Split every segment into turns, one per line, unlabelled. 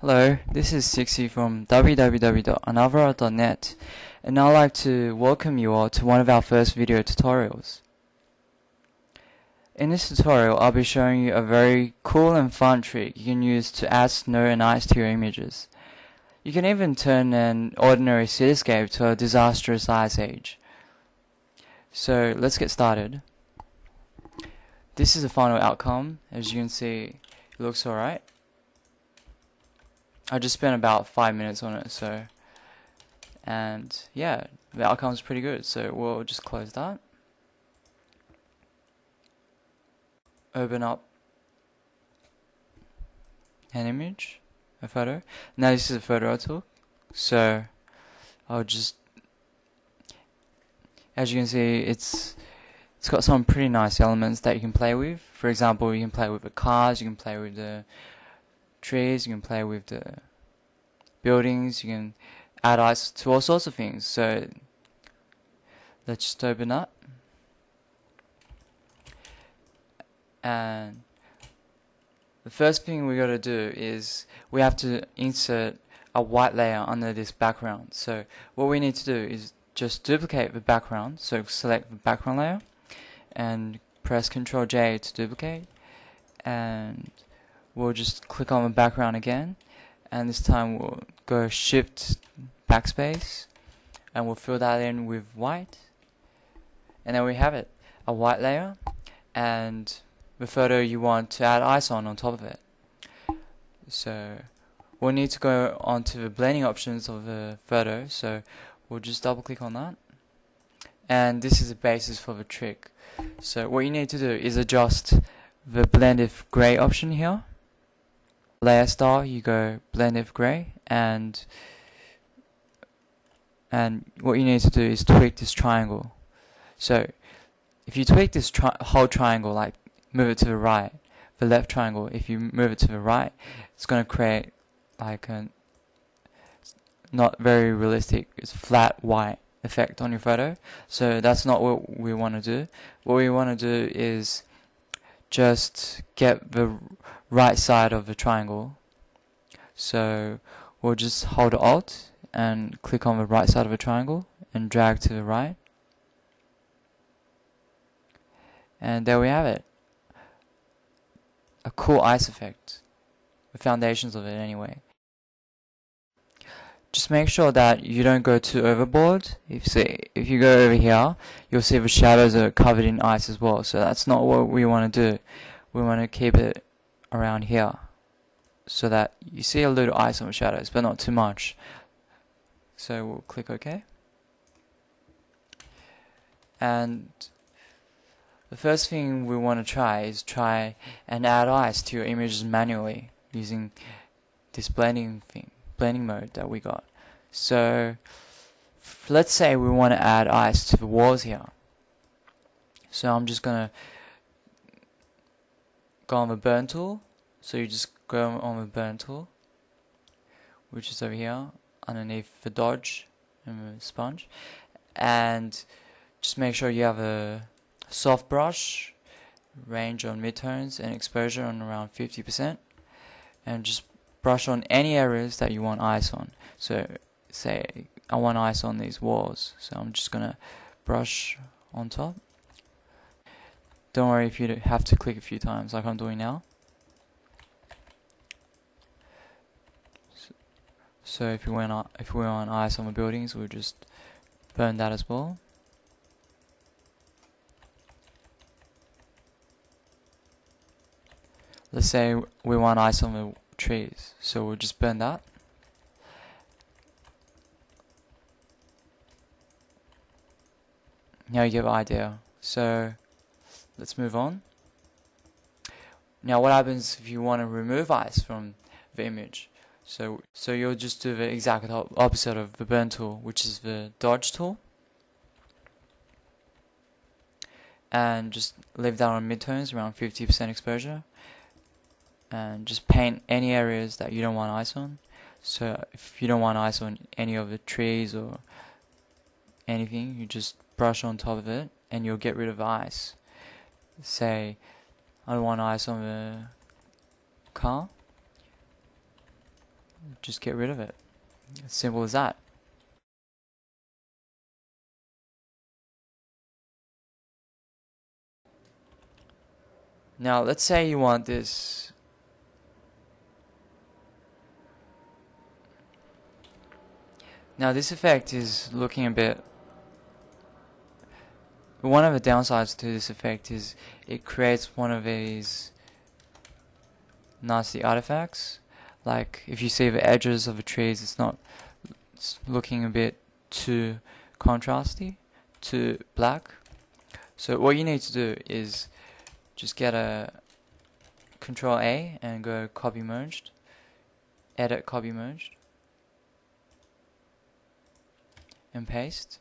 Hello, this is Sixy from www.anothera.net and I'd like to welcome you all to one of our first video tutorials. In this tutorial, I'll be showing you a very cool and fun trick you can use to add snow and ice to your images. You can even turn an ordinary cityscape to a disastrous ice age. So let's get started. This is the final outcome. As you can see, it looks alright. I just spent about five minutes on it, so and yeah, the outcome's pretty good. So we'll just close that. Open up an image, a photo. Now this is a photo I took, so I'll just, as you can see, it's it's got some pretty nice elements that you can play with. For example, you can play with the cars, you can play with the trees, you can play with the buildings, you can add ice to all sorts of things. So let's just open up. And the first thing we got to do is we have to insert a white layer under this background. So what we need to do is just duplicate the background. So select the background layer and press Ctrl J to duplicate and we'll just click on the background again and this time we'll go shift backspace and we'll fill that in with white. And then we have it a white layer and the photo you want to add ice on on top of it. So we'll need to go onto the blending options of the photo so we'll just double click on that. And this is the basis for the trick. So what you need to do is adjust the blend if gray option here layer style you go blend if gray and and what you need to do is tweak this triangle. So if you tweak this tri whole triangle like move it to the right the left triangle if you move it to the right it's going to create like a not very realistic it's flat white effect on your photo. So that's not what we want to do. What we want to do is just get the right side of the triangle. So we'll just hold Alt and click on the right side of a triangle and drag to the right. And there we have it. A cool ice effect. The foundations of it anyway. Just make sure that you don't go too overboard. If see, if you go over here, you'll see the shadows are covered in ice as well. So that's not what we want to do. We want to keep it around here so that you see a little ice on the shadows but not too much. So we'll click OK. And the first thing we want to try is try and add ice to your images manually using this blending thing blending mode that we got. So let's say we want to add ice to the walls here. So I'm just gonna go on the burn tool. So you just go on the burn tool which is over here underneath the dodge and the sponge. And just make sure you have a soft brush range on midtones and exposure on around 50% and just brush on any areas that you want ice on. So say I want ice on these walls. So I'm just gonna brush on top don't worry if you have to click a few times like I'm doing now. So if we went if we were on ice on the buildings, we'll just burn that as well. Let's say we want ice on the trees, so we'll just burn that. Now you get the idea. So let's move on. Now what happens if you want to remove ice from the image? So, so you'll just do the exact opposite of the burn tool, which is the dodge tool. And just leave that on midtones, around 50% exposure. And just paint any areas that you don't want ice on. So if you don't want ice on any of the trees or anything, you just brush on top of it and you'll get rid of ice say I want ice on the car just get rid of it. As simple as that. Now let's say you want this Now this effect is looking a bit one of the downsides to this effect is it creates one of these nasty artifacts. Like if you see the edges of the trees it's not it's looking a bit too contrasty too black. So what you need to do is just get a control A and go copy merged. Edit copy merged. And paste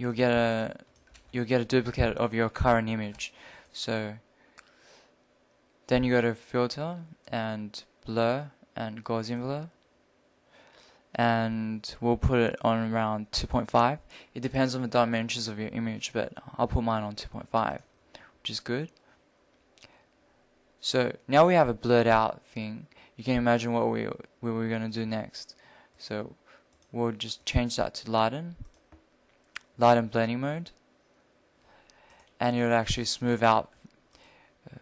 you'll get a you'll get a duplicate of your current image. So then you go to filter and blur and Gaussian blur. And we'll put it on around 2.5 it depends on the dimensions of your image but I'll put mine on 2.5 which is good. So now we have a blurred out thing. You can imagine what we we're going to do next. So we'll just change that to lighten lighten blending mode. And it will actually smooth out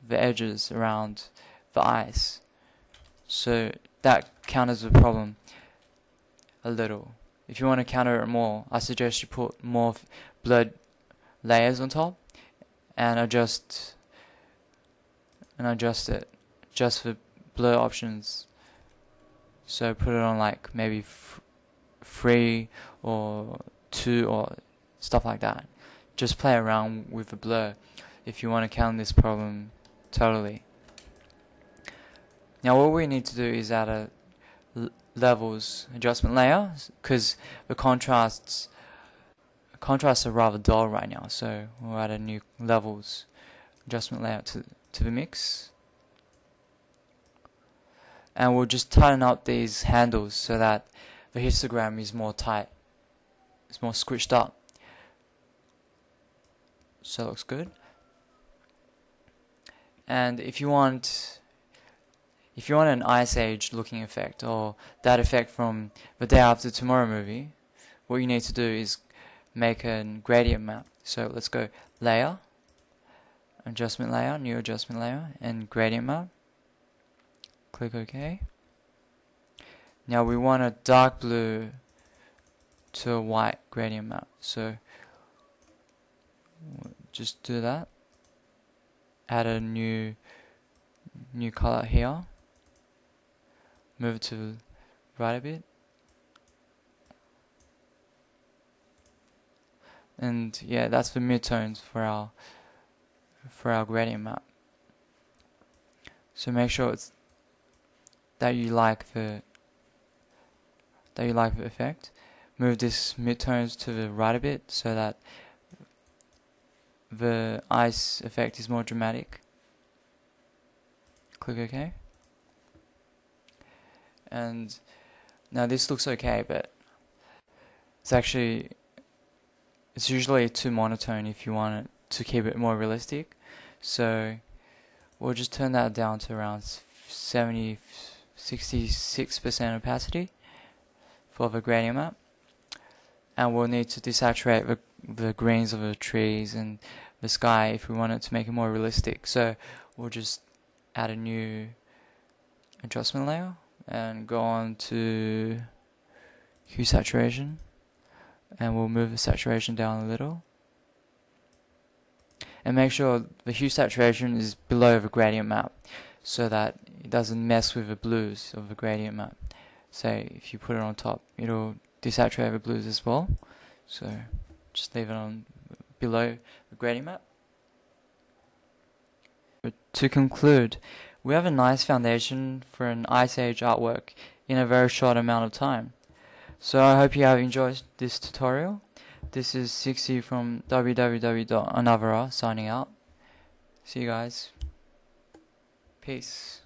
the edges around the eyes. So that counters the problem a little. If you want to counter it more I suggest you put more blurred layers on top and adjust and adjust it just for blur options. So put it on like maybe three or two or stuff like that. Just play around with the blur. If you want to count this problem totally. Now what we need to do is add a levels adjustment layer because the contrasts contrasts are rather dull right now. So we'll add a new levels adjustment layer to, to the mix. And we'll just tighten up these handles so that the histogram is more tight it's more squished up so it looks good. And if you want if you want an Ice Age looking effect or that effect from the Day After Tomorrow movie what you need to do is make a gradient map. So let's go layer adjustment layer new adjustment layer and gradient map. Click OK. Now we want a dark blue to a white gradient map. So just do that. Add a new new color here. Move it to right a bit. And yeah that's the midtones for our for our gradient map. So make sure it's that you like the that you like the effect. Move this midtones to the right a bit so that the ice effect is more dramatic. Click OK. And now this looks okay, but it's actually it's usually too monotone if you want it to keep it more realistic. So we'll just turn that down to around 70 66% opacity for the gradient map and we'll need to desaturate the, the greens of the trees and the sky if we wanted to make it more realistic. So we'll just add a new adjustment layer and go on to hue saturation and we'll move the saturation down a little and make sure the hue saturation is below the gradient map so that it doesn't mess with the blues of the gradient map say if you put it on top it'll desaturate the blues as well. So just leave it on below the gradient map. To conclude, we have a nice foundation for an Ice Age artwork in a very short amount of time. So I hope you have enjoyed this tutorial. This is 60 from www.anothera signing out. See you guys. Peace.